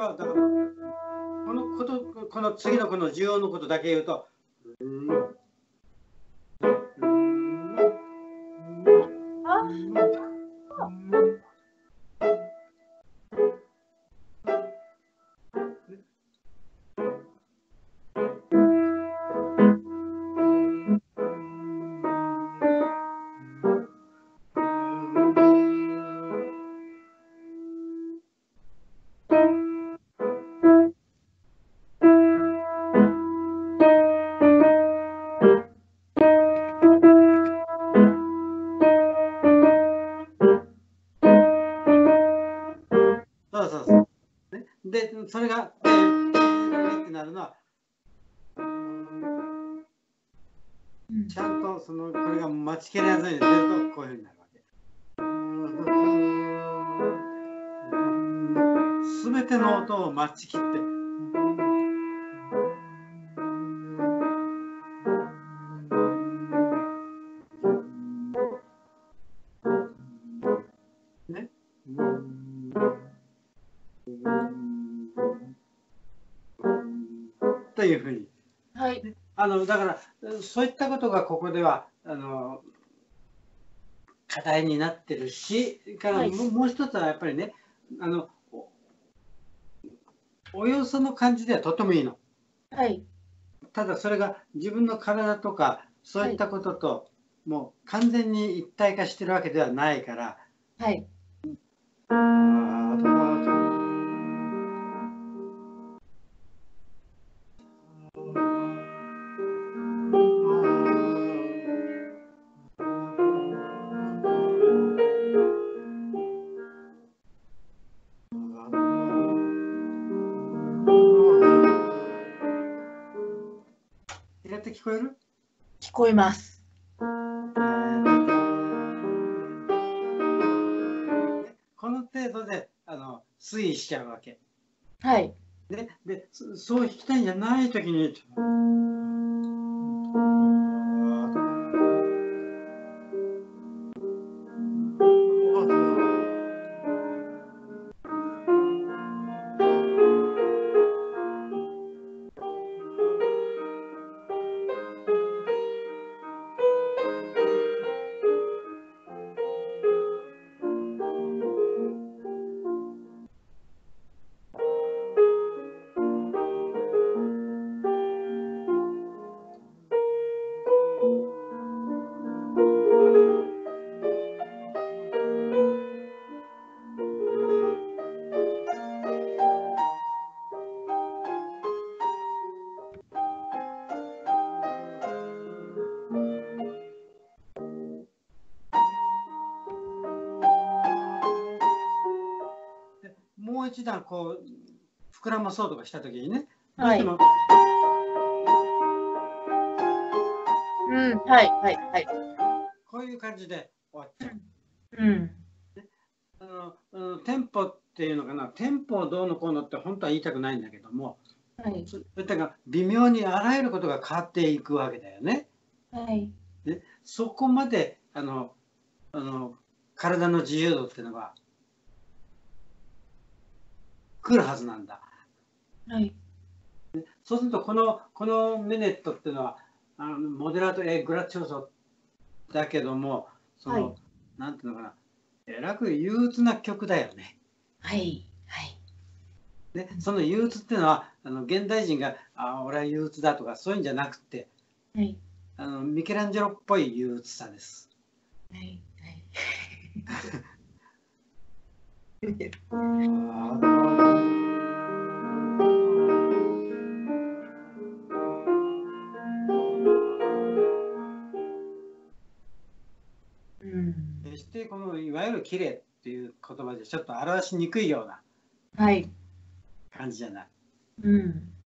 はだからこのことこの次のこの重要のことだけ言うと。あ？で、それが、えーってなるのは、ちゃんとそのこれが待ちきれやすいに出るとこういうふうになるわけ。すべての音を待ちきって。いうふうに。はい。あのだからそういったことがここではあの課題になってるしからはいもう一つはやっぱりねあのおおよその感じではとてもいいの。はい。ただそれが自分の体とかそういったことともう完全に一体化してるわけではないから。はい。入れて聞こえる？聞こえます。この程度であの推移しちゃうわけ。はい。ででそそう弾きたいんじゃない時にもう一段こう膨らまそうとかした時にねどうはい。してもうん。はい。はい。はい。こういう感じで終わっちゃう。うん。あのうんテンポっていうのかなテンポをどうのこうのって本当は言いたくないんだけどもはい。そそういったが微妙にあらゆることが変わっていくわけだよね。はい。でそこまであのあの体の自由度っていうのが来るはずなんだ。はい。そうするとこのこのメネットっていうのはあのモデラート・エ・グラッチョーソだけどもその、はいなんていうのかなえらく憂鬱な曲だよね。はい。はい。でその憂鬱っていうのはあの現代人が「あ俺は憂鬱だ」とかそういうんじゃなくてはい。あのミケランジェロっぽい憂鬱さです。はい。はい。うん。決してこのいわゆる綺麗っていう言葉でちょっと表しにくいようなはい。感じじゃない？うん。